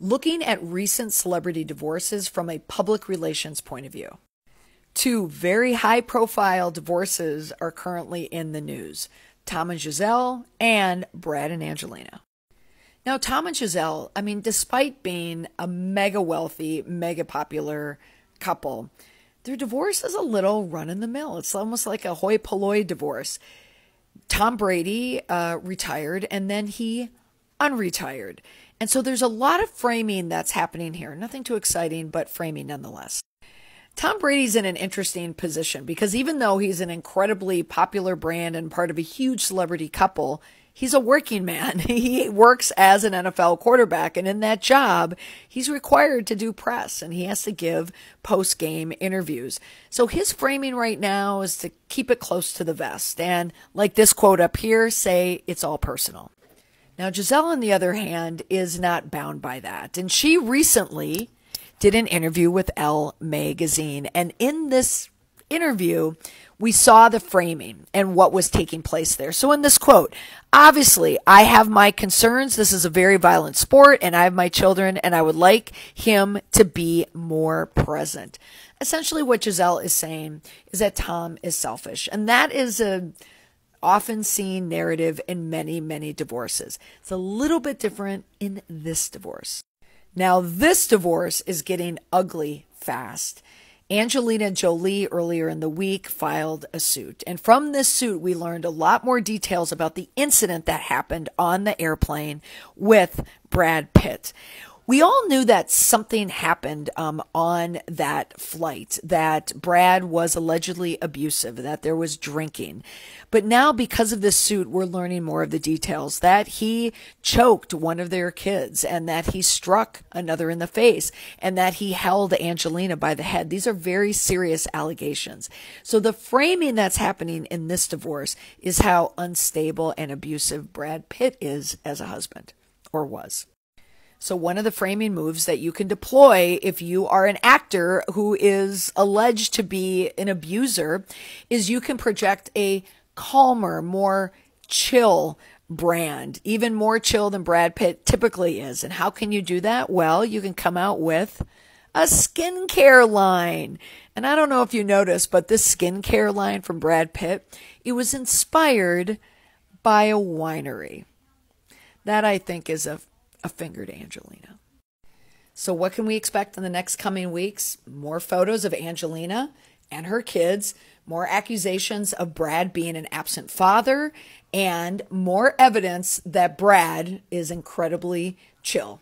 looking at recent celebrity divorces from a public relations point of view. Two very high profile divorces are currently in the news Tom and Gisele and Brad and Angelina. Now, Tom and Gisele, I mean, despite being a mega wealthy, mega popular couple, their divorce is a little run in the mill. It's almost like a hoi polloi divorce. Tom Brady uh, retired and then he unretired. And so there's a lot of framing that's happening here. Nothing too exciting, but framing nonetheless. Tom Brady's in an interesting position because even though he's an incredibly popular brand and part of a huge celebrity couple, he's a working man. He works as an NFL quarterback, and in that job, he's required to do press and he has to give post game interviews. So his framing right now is to keep it close to the vest and, like this quote up here, say it's all personal. Now, Gisele, on the other hand, is not bound by that. And she recently did an interview with Elle magazine. And in this interview, we saw the framing and what was taking place there. So, in this quote, obviously, I have my concerns. This is a very violent sport, and I have my children, and I would like him to be more present. Essentially, what Gisele is saying is that Tom is selfish. And that is a often seen narrative in many, many divorces. It's a little bit different in this divorce. Now, this divorce is getting ugly fast. Angelina Jolie earlier in the week filed a suit. And from this suit, we learned a lot more details about the incident that happened on the airplane with Brad Pitt we all knew that something happened um, on that flight, that Brad was allegedly abusive, that there was drinking. But now, because of this suit, we're learning more of the details that he choked one of their kids and that he struck another in the face and that he held Angelina by the head. These are very serious allegations. So, the framing that's happening in this divorce is how unstable and abusive Brad Pitt is as a husband or was. So, one of the framing moves that you can deploy if you are an actor who is alleged to be an abuser is you can project a calmer, more chill brand, even more chill than Brad Pitt typically is. And how can you do that? Well, you can come out with a skincare line. And I don't know if you noticed, but this skincare line from Brad Pitt, it was inspired by a winery. That I think is a a finger to Angelina. So, what can we expect in the next coming weeks? More photos of Angelina and her kids, more accusations of Brad being an absent father, and more evidence that Brad is incredibly chill.